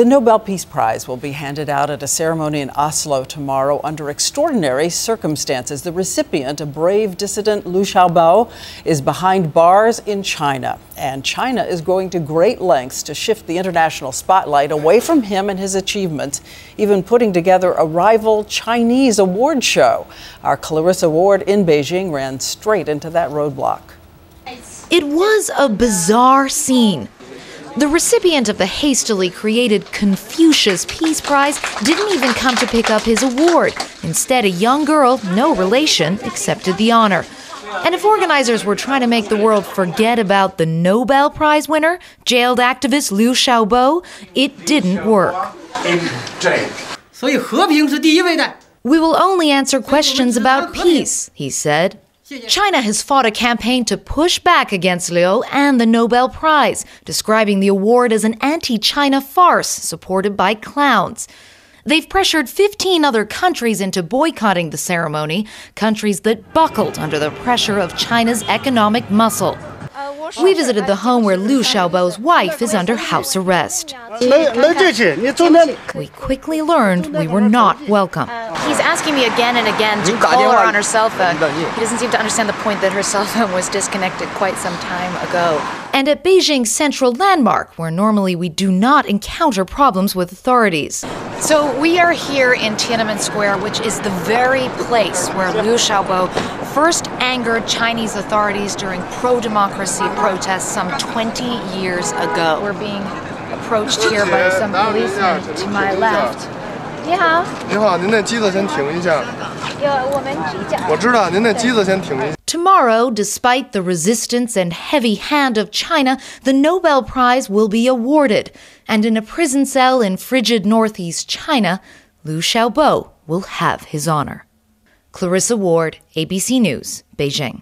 The Nobel Peace Prize will be handed out at a ceremony in Oslo tomorrow under extraordinary circumstances. The recipient, a brave dissident Liu Xiaobo, is behind bars in China. And China is going to great lengths to shift the international spotlight away from him and his achievements, even putting together a rival Chinese award show. Our Clarissa Ward in Beijing ran straight into that roadblock. It was a bizarre scene. The recipient of the hastily created Confucius Peace Prize didn't even come to pick up his award. Instead, a young girl, no relation, accepted the honor. And if organizers were trying to make the world forget about the Nobel Prize winner, jailed activist Liu Xiaobo, it didn't work. We will only answer questions about peace, he said. China has fought a campaign to push back against Liu and the Nobel Prize, describing the award as an anti China farce supported by clowns. They've pressured 15 other countries into boycotting the ceremony, countries that buckled under the pressure of China's economic muscle. We visited the home where Liu Xiaobo's wife is under house arrest. We quickly learned we were not welcome. He's asking me again and again to call her on her cell phone. He doesn't seem to understand the point that her cell phone was disconnected quite some time ago. And at Beijing's central landmark, where normally we do not encounter problems with authorities. So we are here in Tiananmen Square, which is the very place where Liu Xiaobo first angered Chinese authorities during pro-democracy protests some 20 years ago. We're being approached here by some policemen to my left. 你好。你好，您那机子先停一下。我们举脚。我知道，您那机子先停一下。 Tomorrow, despite the resistance and heavy hand of China, the Nobel Prize will be awarded. And in a prison cell in frigid northeast China, Liu Xiaobo will have his honor. Clarissa Ward, ABC News, Beijing.